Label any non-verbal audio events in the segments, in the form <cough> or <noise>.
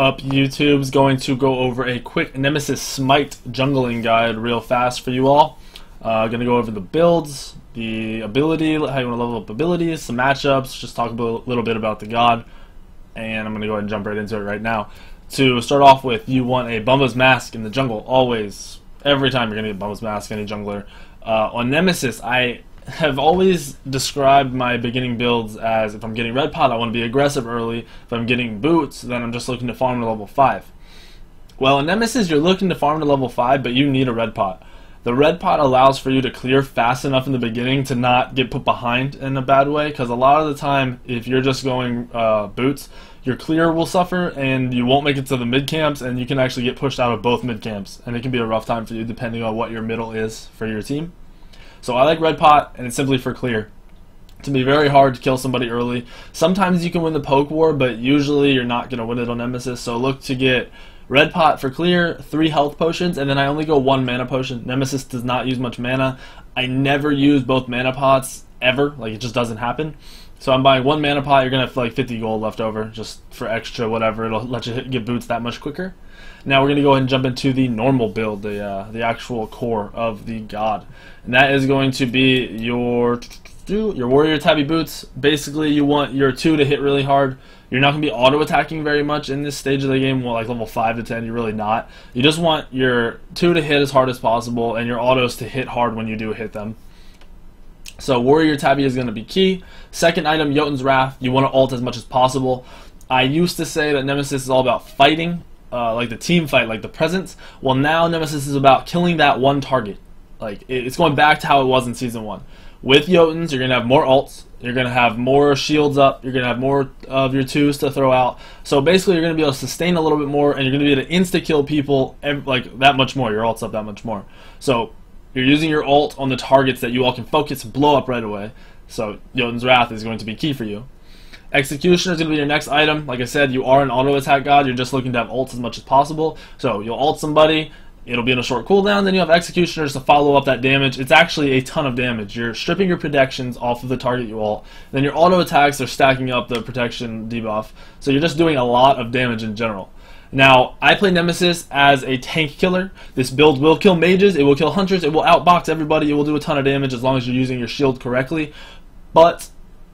up, YouTube's going to go over a quick Nemesis Smite jungling guide real fast for you all. Uh, gonna go over the builds, the ability, how you want to level up abilities, some matchups, just talk a little bit about the god, and I'm gonna go ahead and jump right into it right now. To start off with, you want a Bumba's Mask in the jungle, always. Every time you're gonna get Bumba's Mask, any jungler. Uh, on Nemesis, I have always described my beginning builds as if I'm getting red pot, I want to be aggressive early. If I'm getting boots, then I'm just looking to farm to level 5. Well, in Nemesis, you're looking to farm to level 5, but you need a red pot. The red pot allows for you to clear fast enough in the beginning to not get put behind in a bad way, because a lot of the time, if you're just going uh, boots, your clear will suffer and you won't make it to the mid camps, and you can actually get pushed out of both mid camps, and it can be a rough time for you depending on what your middle is for your team. So I like Red Pot, and it's simply for clear. It can be very hard to kill somebody early. Sometimes you can win the poke war, but usually you're not going to win it on Nemesis. So look to get Red Pot for clear, three health potions, and then I only go one mana potion. Nemesis does not use much mana. I never use both mana pots ever. Like it just doesn't happen. So I'm buying one mana pot. You're gonna have like 50 gold left over just for extra whatever. It'll let you hit, get boots that much quicker. Now we're to go ahead and jump into the normal build, the, uh, the actual core of the god. And that is going to be your your warrior Tabi boots. Basically, you want your 2 to hit really hard. You're not going to be auto-attacking very much in this stage of the game, well, like level 5 to 10, you're really not. You just want your 2 to hit as hard as possible, and your autos to hit hard when you do hit them. So Warrior Tabi is going to be key. Second item, Jotun's Wrath. You want to ult as much as possible. I used to say that Nemesis is all about fighting, uh, like the team fight, like the presence. Well, now Nemesis is about killing that one target. Like it's going back to how it was in season one. With Jotuns, you're gonna have more ults. You're gonna have more shields up. You're gonna have more of your twos to throw out. So basically, you're gonna be able to sustain a little bit more, and you're gonna be able to insta kill people like that much more. Your ults up that much more. So you're using your ult on the targets that you all can focus and blow up right away. So Jotun's Wrath is going to be key for you. Executioner is going to be your next item. Like I said, you are an auto attack god. You're just looking to have ults as much as possible. So you'll ult somebody. It'll be in a short cooldown. Then you have executioners to follow up that damage. It's actually a ton of damage. You're stripping your protections off of the target you ult. Then your auto attacks are stacking up the protection debuff. So you're just doing a lot of damage in general. Now, I play Nemesis as a tank killer. This build will kill mages, it will kill hunters, it will outbox everybody, it will do a ton of damage as long as you're using your shield correctly. But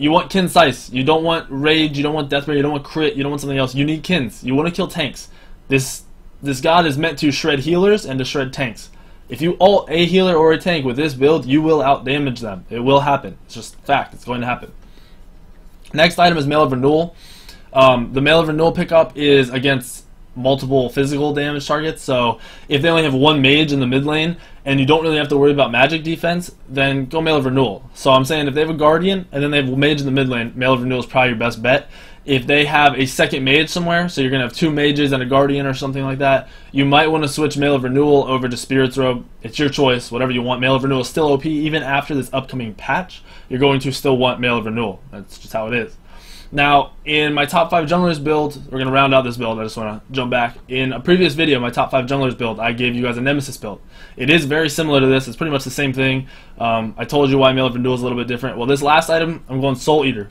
you want Qin's Sais. You don't want rage. You don't want death ray. You don't want crit. You don't want something else. You need Qin's. You want to kill tanks. This this god is meant to shred healers and to shred tanks. If you ult a healer or a tank with this build, you will out damage them. It will happen. It's just fact. It's going to happen. Next item is Mail of Renewal. Um, the Mail of Renewal pickup is against multiple physical damage targets. So if they only have one mage in the mid lane and you don't really have to worry about magic defense, then go Mail of Renewal. So I'm saying if they have a Guardian and then they have a mage in the mid lane, Mail of Renewal is probably your best bet. If they have a second mage somewhere, so you're going to have two mages and a Guardian or something like that, you might want to switch Mail of Renewal over to Spirit's Robe. It's your choice, whatever you want. Mail of Renewal is still OP even after this upcoming patch. You're going to still want Mail of Renewal. That's just how it is. Now, in my top 5 junglers build, we're going to round out this build, I just want to jump back. In a previous video, my top 5 junglers build, I gave you guys a Nemesis build. It is very similar to this, it's pretty much the same thing. Um, I told you why of Renewal is a little bit different. Well, this last item, I'm going Soul Eater.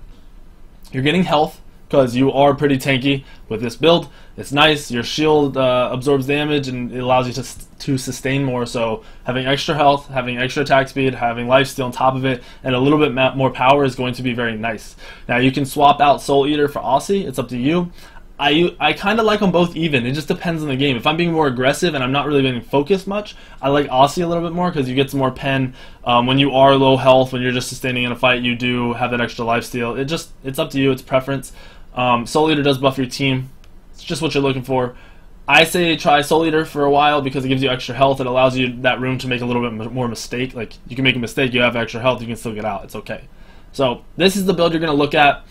You're getting health, because you are pretty tanky with this build. It's nice. Your shield uh, absorbs damage and it allows you to, to sustain more. So having extra health, having extra attack speed, having lifesteal on top of it, and a little bit more power is going to be very nice. Now you can swap out Soul Eater for Asi. It's up to you. I, I kind of like them both even. It just depends on the game. If I'm being more aggressive and I'm not really being focused much, I like Asi a little bit more because you get some more pen. Um, when you are low health, when you're just sustaining in a fight, you do have that extra lifesteal. It just it's up to you. It's preference. Um, Soul Eater does buff your team. It's just what you're looking for. I say try Soul Eater for a while because it gives you extra health. It allows you that room to make a little bit more mistake. Like you can make a mistake, you have extra health, you can still get out. It's okay. So this is the build you're going to look at.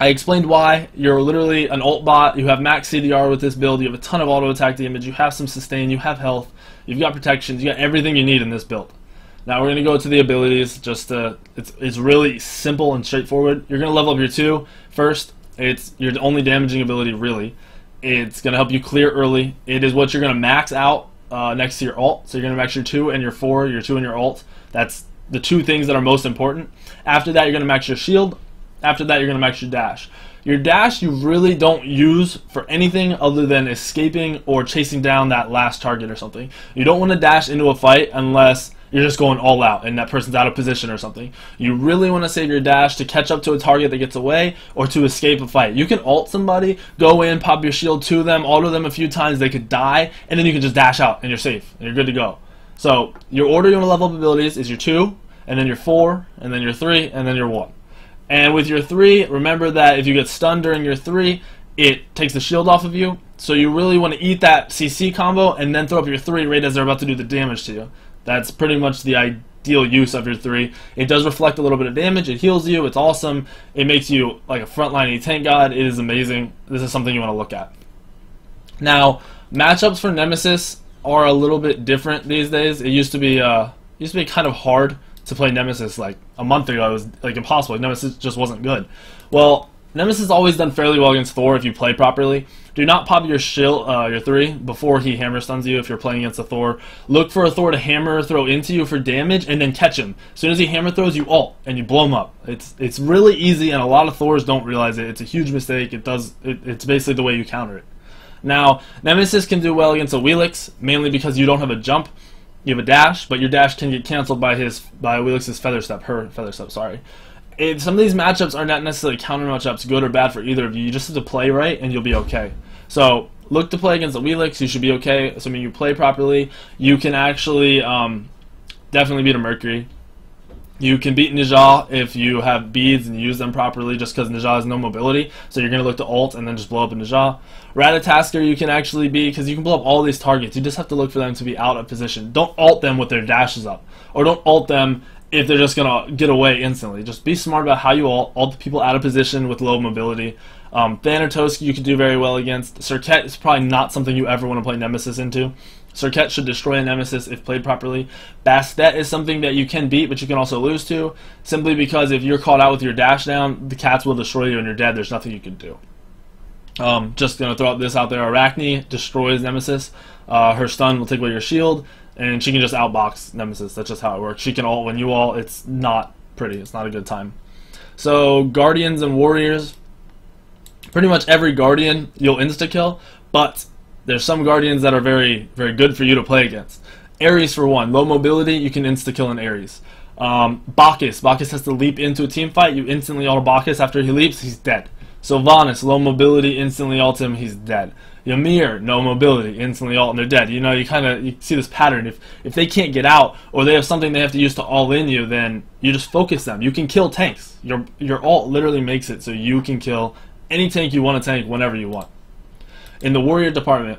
I explained why. You're literally an ult bot. You have max CDR with this build. You have a ton of auto attack damage. You have some sustain. You have health. You've got protections. You got everything you need in this build. Now we're going to go to the abilities. Just to, it's, it's really simple and straightforward. You're going to level up your 2 first. It's your only damaging ability, really. It's going to help you clear early. It is what you're going to max out uh, next to your ult. So you're going to max your 2 and your 4, your 2 and your ult. That's the two things that are most important. After that, you're going to max your shield. After that, you're going to max your dash. Your dash you really don't use for anything other than escaping or chasing down that last target or something. You don't want to dash into a fight unless you're just going all out and that person's out of position or something. You really want to save your dash to catch up to a target that gets away or to escape a fight. You can ult somebody, go in, pop your shield to them, auto them a few times, they could die, and then you can just dash out and you're safe and you're good to go. So your order you want to level up abilities is your 2, and then your 4, and then your 3, and then your 1. And with your 3, remember that if you get stunned during your 3, it takes the shield off of you. So you really want to eat that CC combo and then throw up your 3 right as they're about to do the damage to you. That's pretty much the ideal use of your 3. It does reflect a little bit of damage, it heals you, it's awesome, it makes you like a frontline tank god, it is amazing. This is something you want to look at. Now, matchups for Nemesis are a little bit different these days. It used to be uh, used to be kind of hard to play Nemesis like a month ago. It was like impossible. Nemesis just wasn't good. Well, Nemesis always done fairly well against Thor if you play properly. Do not pop your shield, uh, your three, before he hammer stuns you if you're playing against a Thor. Look for a Thor to hammer throw into you for damage and then catch him. As soon as he hammer throws, you ult and you blow him up. It's it's really easy and a lot of Thors don't realize it. It's a huge mistake. It does. It, it's basically the way you counter it. Now, Nemesis can do well against a Awilix, mainly because you don't have a jump. You have a dash, but your dash can get canceled by his by Awilix's feather step, her feather step, sorry. It, some of these matchups are not necessarily counter matchups, good or bad for either of you. You just have to play right, and you'll be okay. So look to play against the Awilix. You should be okay, assuming you play properly. You can actually um, definitely beat a Mercury. You can beat Ne-Zha if you have beads and use them properly just because Ne-Zha has no mobility. So you're going to look to ult and then just blow up a Ne-Zha. Ratatoskr you can actually be because you can blow up all these targets. You just have to look for them to be out of position. Don't ult them with their dashes up. Or don't ult them if they're just going to get away instantly. Just be smart about how you all Ult the people out of position with low mobility. Um, Thanatos you could do very well against. Serqet is probably not something you ever want to play Nemesis into. Serqet should destroy a Nemesis if played properly. Bastet is something that you can beat, but you can also lose to, simply because if you're caught out with your dash down, the cats will destroy you and you're dead. There's nothing you can do. Um, just gonna throw this out there. Arachne destroys Nemesis. Uh, her stun will take away your shield, and she can just outbox Nemesis. That's just how it works. She can ult when you all. It's not pretty. It's not a good time. So Guardians and Warriors. Pretty much every Guardian you'll insta kill, but there's some Guardians that are very, very good for you to play against. Ares for one, low mobility, you can insta-kill an Ares. Um, Bacchus, Bacchus has to leap into a team fight, you instantly auto Bacchus after he leaps, he's dead. Sylvanus, low mobility, instantly ult him, he's dead. Ymir, no mobility, instantly ult, and they're dead. You know, you kind of you see this pattern. If if they can't get out or they have something they have to use to all in you, then you just focus them. You can kill tanks. Your your ult literally makes it so you can kill any tank you want to tank whenever you want in the warrior department,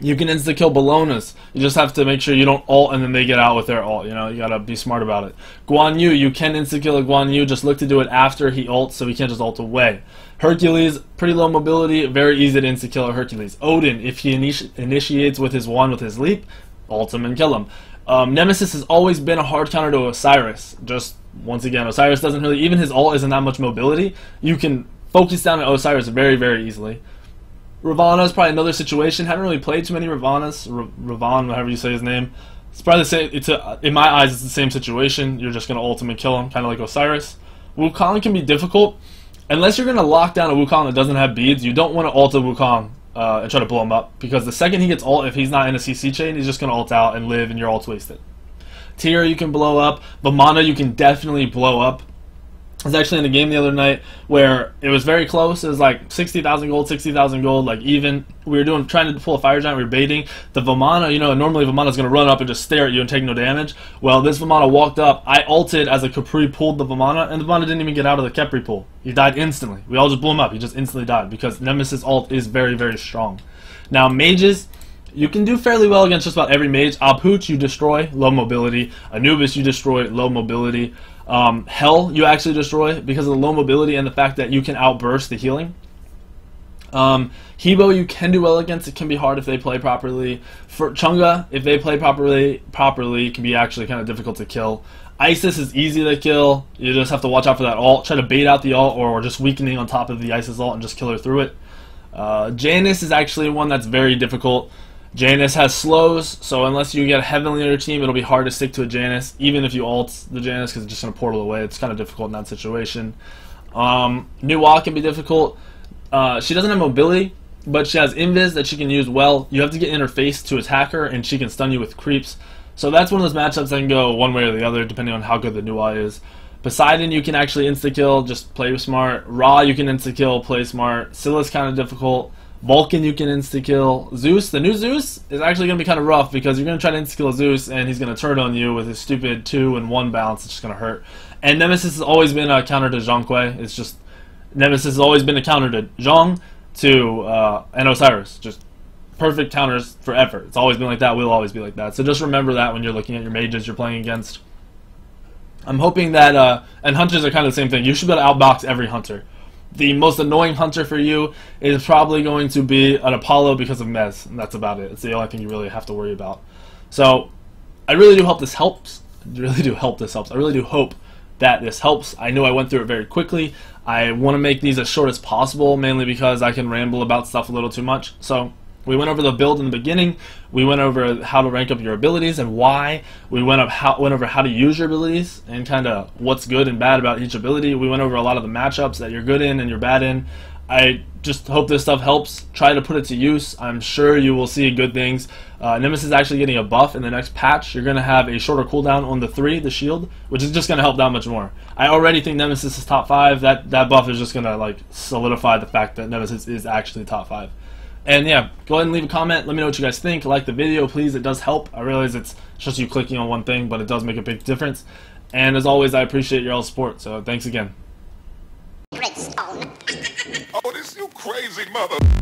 you can insta kill Bellonas. You just have to make sure you don't ult and then they get out with their ult. You know, you gotta be smart about it. Guan Yu, you can insta kill a Guan Yu. Just look to do it after he ults, so he can't just ult away. Hercules, pretty low mobility, very easy to insta kill a Hercules. Odin, if he initi initiates with his one with his leap, ult him and kill him. Um, Nemesis has always been a hard counter to Osiris. Just once again, Osiris doesn't really even his ult isn't that much mobility. You can focus down at Osiris very very easily. Ravana is probably another situation. Haven't really played too many Ravanas. Ravan, however you say his name. It's probably the same. It's a, in my eyes, it's the same situation. You're just gonna ultimate kill him, kind of like Osiris. Wukong can be difficult unless you're gonna lock down a Wukong that doesn't have beads. You don't want to ult a Wukong uh, and try to blow him up because the second he gets ult, if he's not in a CC chain, he's just gonna ult out and live, and your ult's wasted. Tyr you can blow up. Vamana you can definitely blow up. I was actually in a game the other night where it was very close. It was like 60,000 gold, 60,000 gold, like even. We were doing trying to pull a fire giant, we were baiting. The Vamana, you know, normally Vamana's going to run up and just stare at you and take no damage. Well, this Vamana walked up. I ulted as a Capri pulled the Vamana, and the Vamana didn't even get out of the Capri pull. He died instantly. We all just blew him up. He just instantly died because Nemesis ult is very, very strong. Now, mages, you can do fairly well against just about every mage. Abhut, you destroy, low mobility. Anubis, you destroy, low mobility. Um, Hel, you actually destroy because of the low mobility and the fact that you can outburst the healing. Um, He Bo, you can do well against. It can be hard if they play properly. For Chunga, if they play properly, properly, can be actually kind of difficult to kill. Isis is easy to kill. You just have to watch out for that ult. Try to bait out the ult or just weakening on top of the Isis ult and just kill her through it. Uh, Janus is actually one that's very difficult. Janus has slows, so unless you get a Heavenly on your team, it'll be hard to stick to a Janus, even if you ult the Janus, because it's just going to portal away. It's kind of difficult in that situation. Um, Nuwa can be difficult. Uh, she doesn't have mobility, but she has invis that she can use well. You have to get in her face to attack her, and she can stun you with creeps. So that's one of those matchups that can go one way or the other, depending on how good the Nuwa is. Poseidon, you can actually insta kill, just play smart. Ra, you can insta kill, play smart. Scylla's kind of difficult. Vulcan, you can insta kill. Zeus, the new Zeus, is actually going to be kind of rough because you're going to try to insta kill Zeus and he's going to turn on you with his stupid 2 and 1 bounce. It's just going to hurt. And Nemesis has always been a counter to Zhong Kui. It's just. Nemesis has always been a counter to Zhong, to uh, and Osiris. Just perfect counters forever. It's always been like that. We'll always be like that. So just remember that when you're looking at your mages you're playing against. I'm hoping that, uh, and hunters are kind of the same thing. You should be able to outbox every hunter. The most annoying hunter for you is probably going to be an Apollo because of Mez, and that's about it. It's the only thing you really have to worry about. So, I really do hope this helps. I really do hope this helps. I really do hope that this helps. I know I went through it very quickly. I want to make these as short as possible, mainly because I can ramble about stuff a little too much. So, we went over the build in the beginning. We went over how to rank up your abilities and why. We went up how, went over how to use your abilities and kind of what's good and bad about each ability. We went over a lot of the matchups that you're good in and you're bad in. I just hope this stuff helps. Try to put it to use. I'm sure you will see good things. Uh, Nemesis is actually getting a buff in the next patch. You're going to have a shorter cooldown on the 3, the shield, which is just going to help that much more. I already think Nemesis is top 5. That, that buff is just going to like solidify the fact that Nemesis is actually top 5. And yeah, go ahead and leave a comment. Let me know what you guys think. Like the video, please. It does help. I realize it's just you clicking on one thing, but it does make a big difference. And as always, I appreciate your all support. So thanks again. <laughs> oh, this you crazy mother.